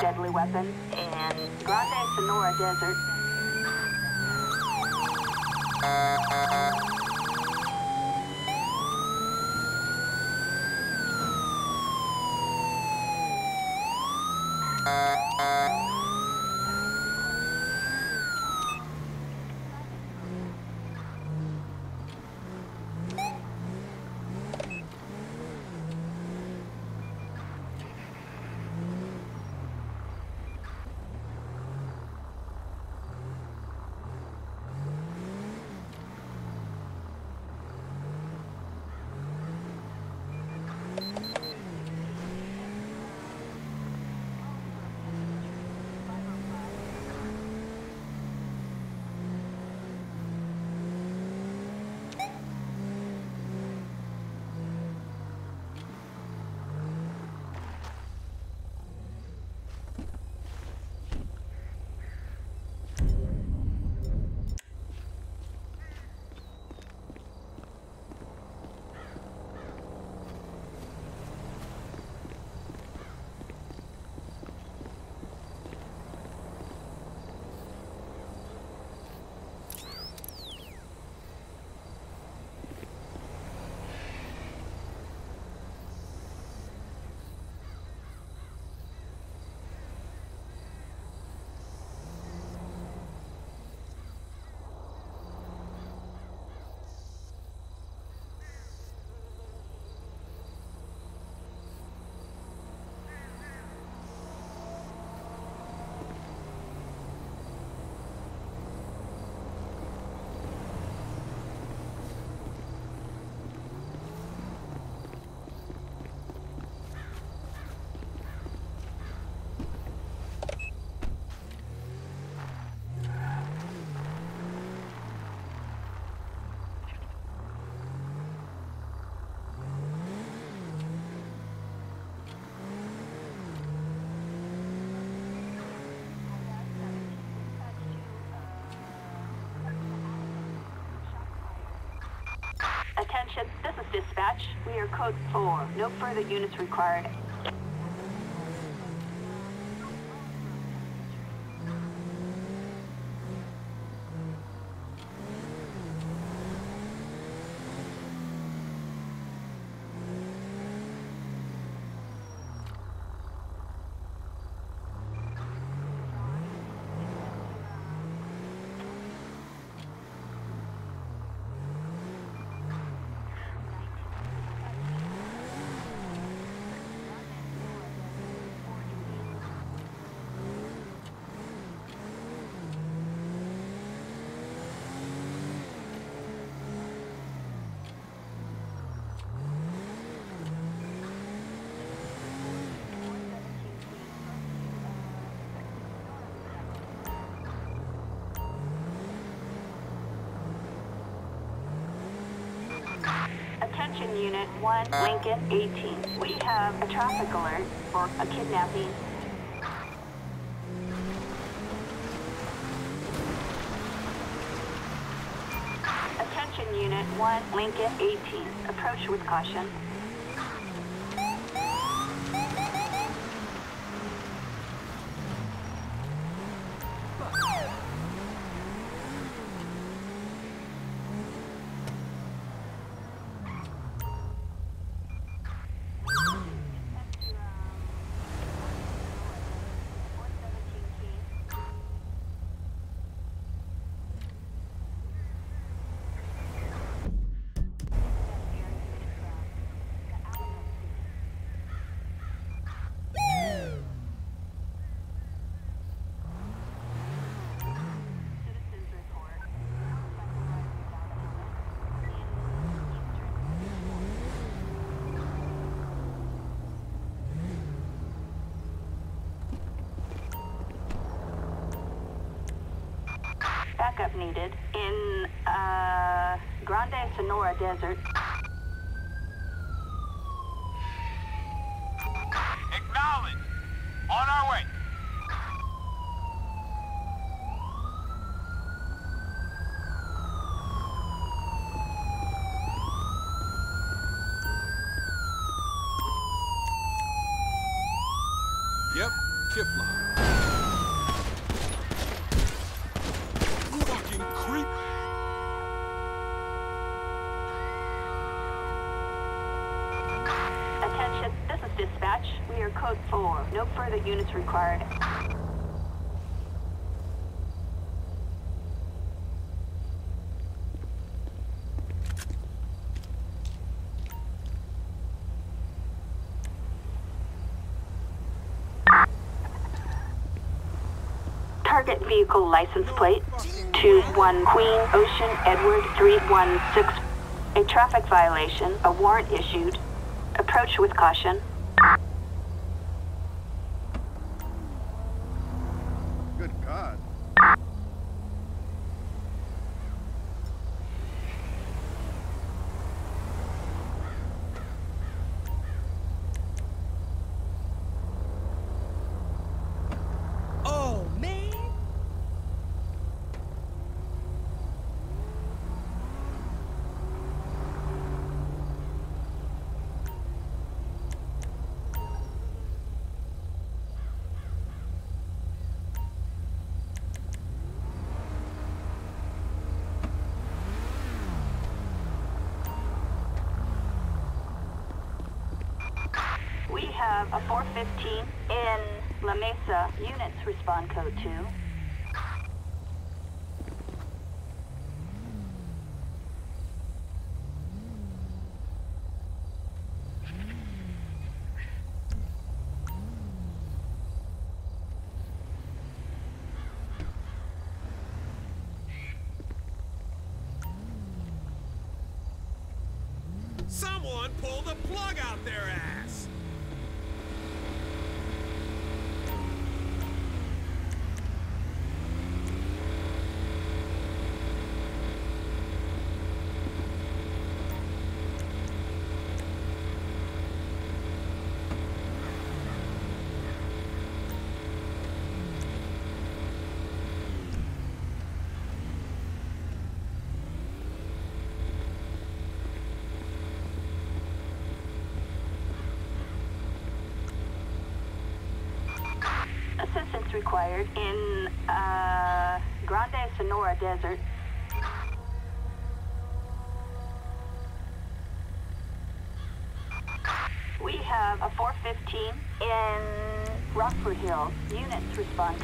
deadly weapon in Grand Senora Desert. This is dispatch. We are code 4. No further units required. Attention Unit 1, Lincoln 18. We have a traffic alert for a kidnapping. Attention Unit Unit 1, Lincoln 18. Approach with caution. Backup needed in uh, Grand Senora Desert. Acknowledge. On our way. Yep, Kifflom. Fucking creep. Attention, this is dispatch. We are code 4. No further units required. Target vehicle license plate 21 Queen Ocean Edward 316. A traffic violation, a warrant issued. Approach with caution. Good God. Oh, man. We have a 415 in La Mesa. Respond code 2. Someone pull the plug out their ass. In uh, Grand Senora Desert. We have a 415 in Rockford Hills. Units respond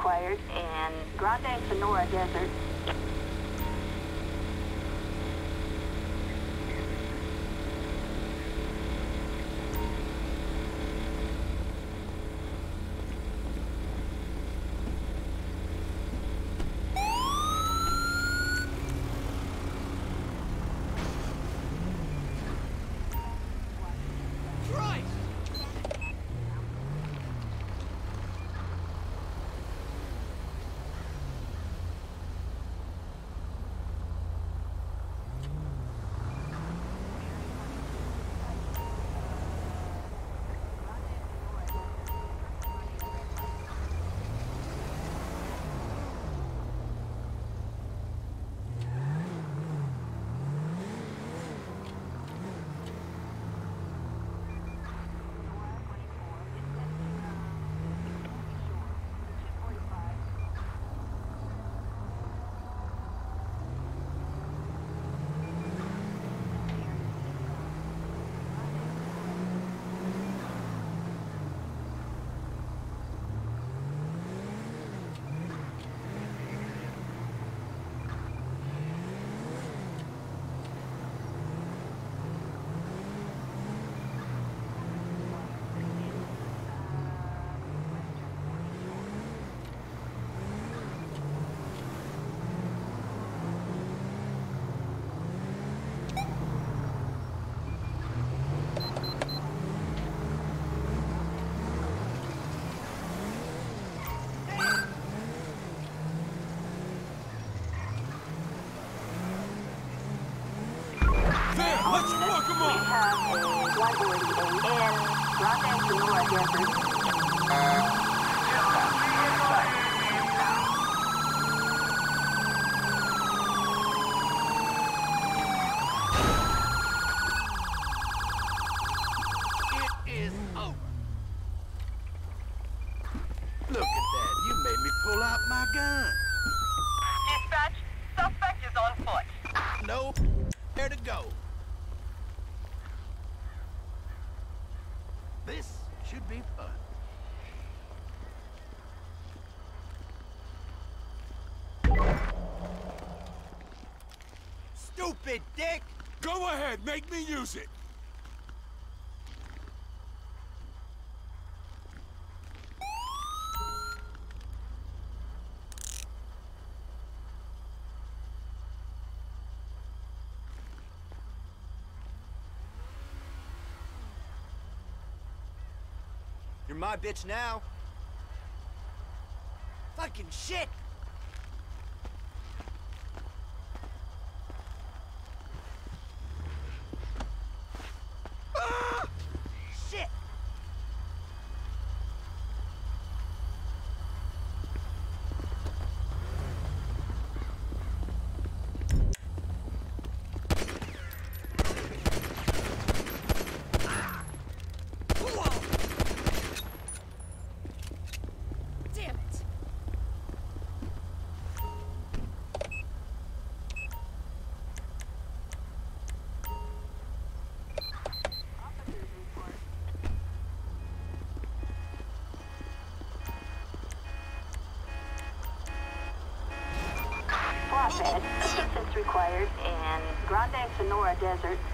required in Grand Senora Desert, dick! Go ahead, make me use it! You're my bitch now. Fucking shit! Sahara Desert.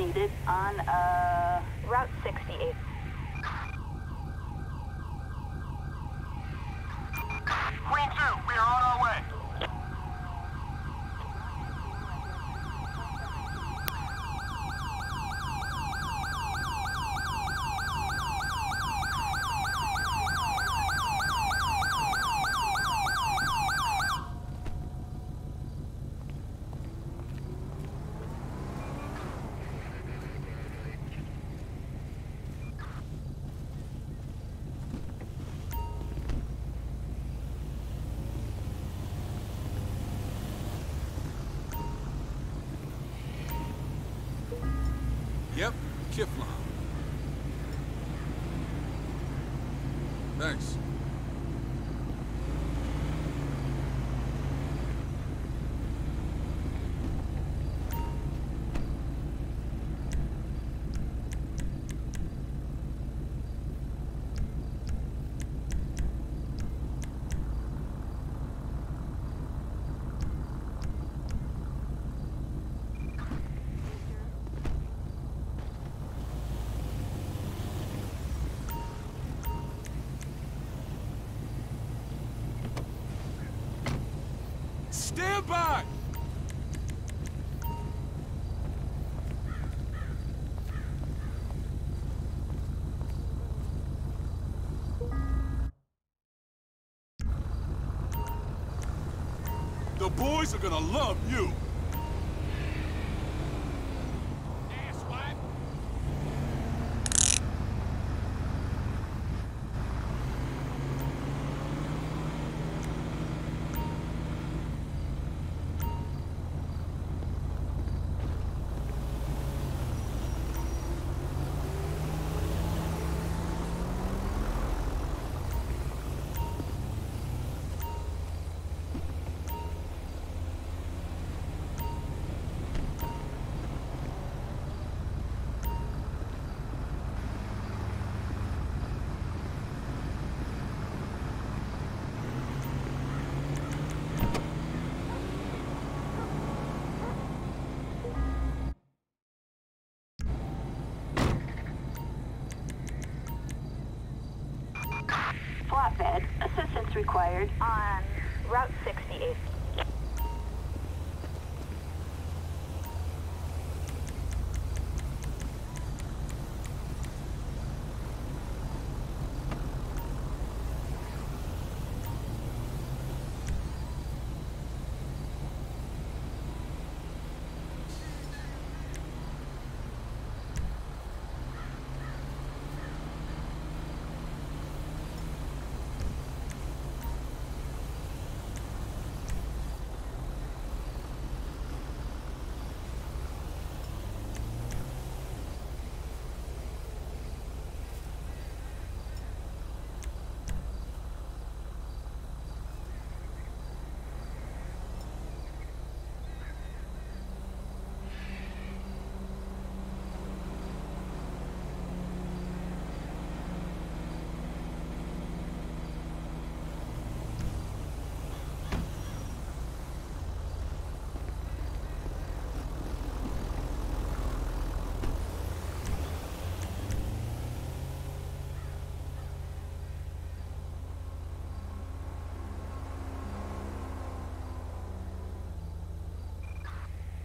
Needed on uh, Route 68. Queen 2, we are on our way. Yep, Kifflom. Thanks. Stand by! The boys are gonna love you. Required. On Route 68.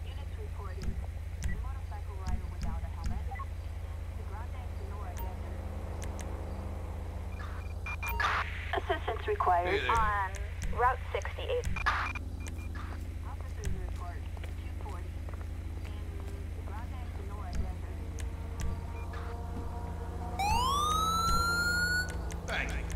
Units reporting motorcycle rider without a helmet. The Grand Senora Desert. Assistance required Hey on Route 68. Officers report 240 in the Grand Senora Desert. Thank you.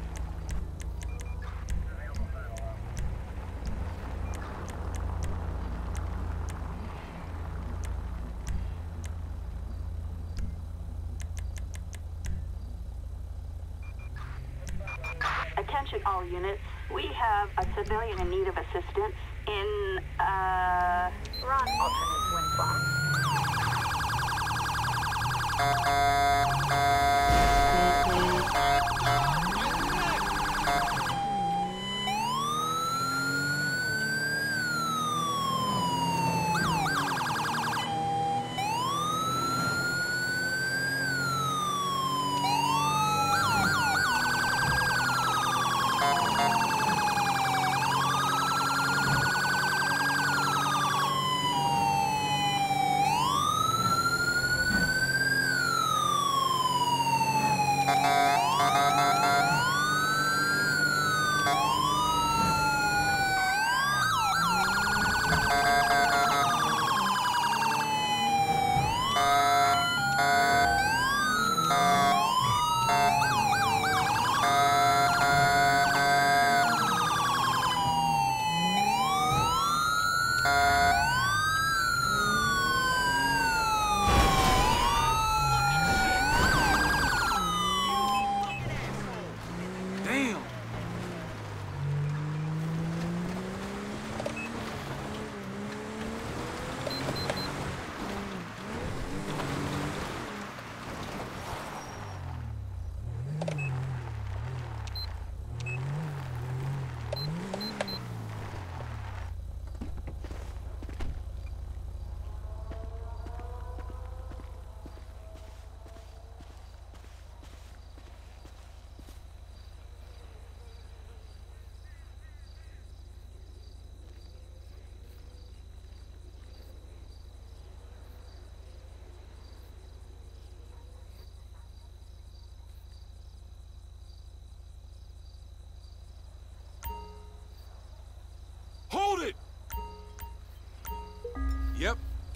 Attention all units. We have a civilian in need of assistance in, uh... Ron alternate wind farm.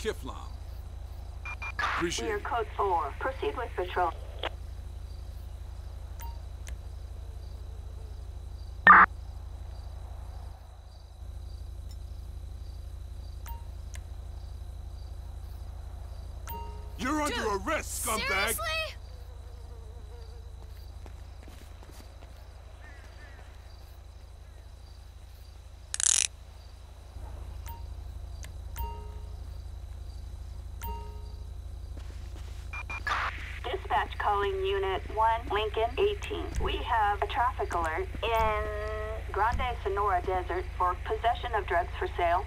Kifflom. Appreciate are code 4. Proceed with patrol. You're under arrest, scumbag! Seriously? Unit 1, Lincoln 18. We have a traffic alert in Grand Senora Desert for possession of drugs for sale.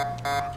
Uh-uh.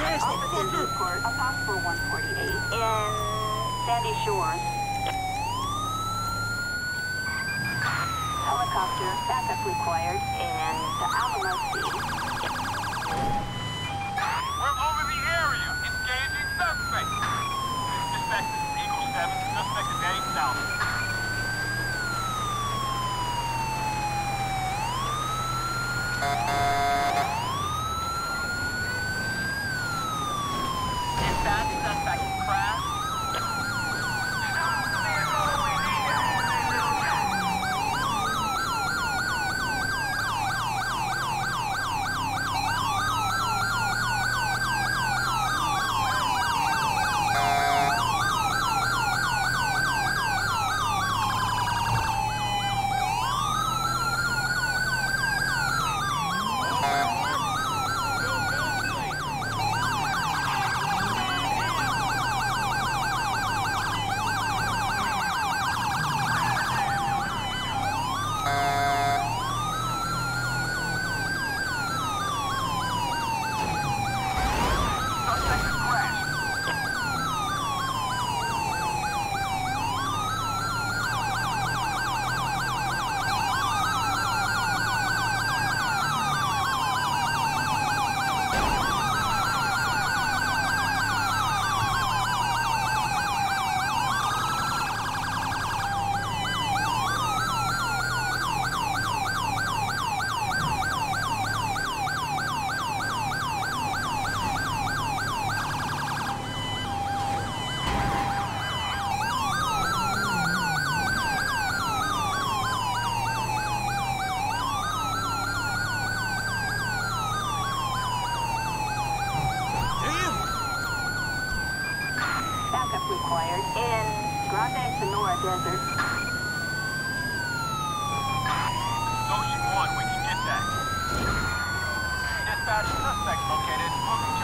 Captain report a possible 148 in Sandy Shores. Helicopter backup required in the Alamo Sea. We're over the area. Engaging suspect. Dispatch Eagle 7. Suspect is heading south. Dispatch, Dispatch, suspect located.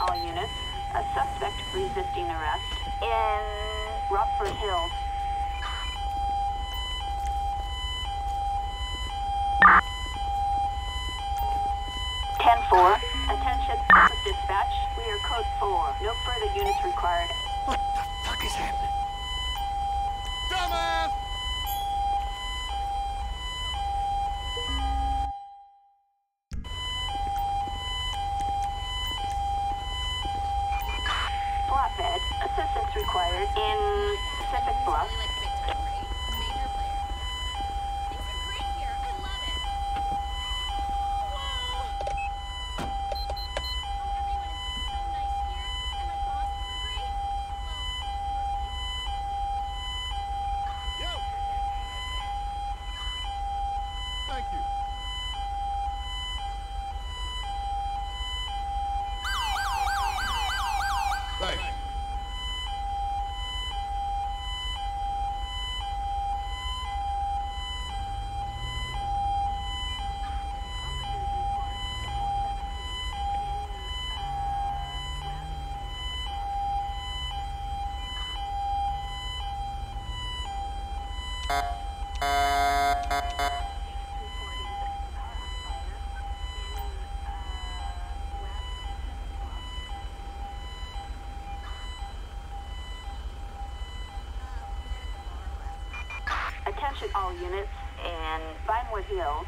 all units. A suspect resisting arrest in Rockford Hills. Attention all units in Vinewood Hills.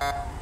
Uh.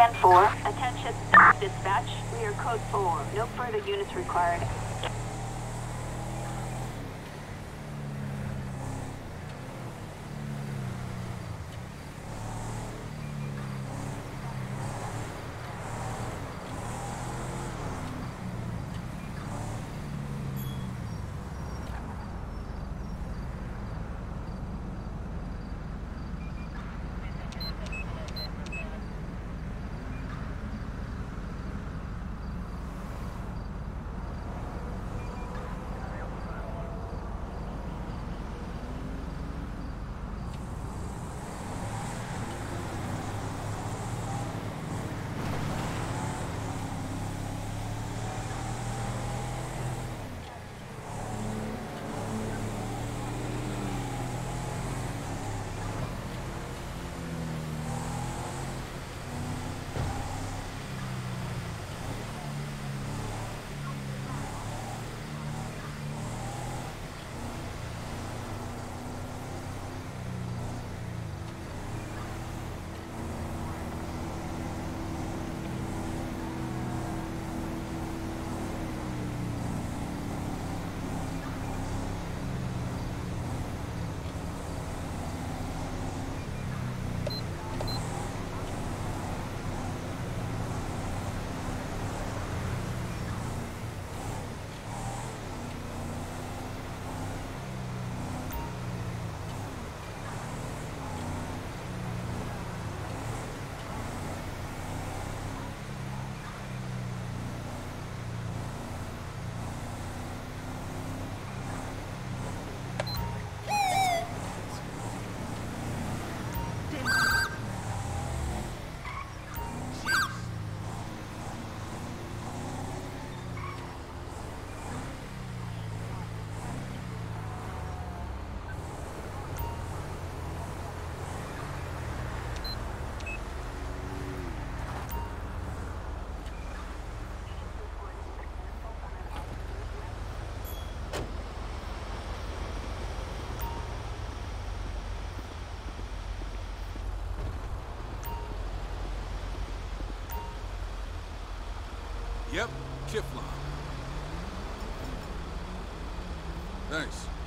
10-4, attention, dispatch, we are code 4, no further units required. Kifflom. Thanks.